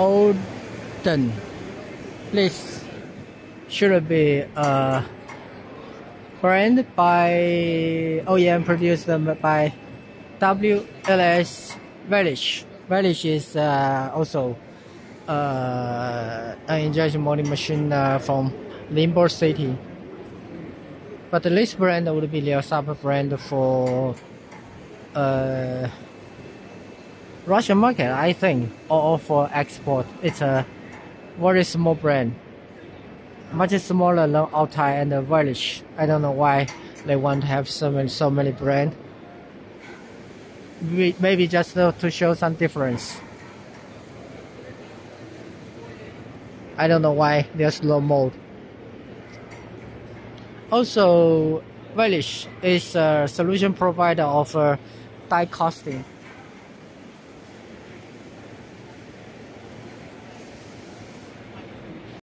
OLDENG. This should be a brand by OEM produced by WLS Village. Village is uh, also uh, an injection molding machine uh, from Ningbo City. But this brand would be their sub brand for uh, Russian market, I think, all for export. It's a very small brand, much smaller than Altai and the Village. I don't know why they want to have so many so many brand. Maybe just to show some difference. I don't know why there's no mold. Also, Village is a solution provider of uh, die casting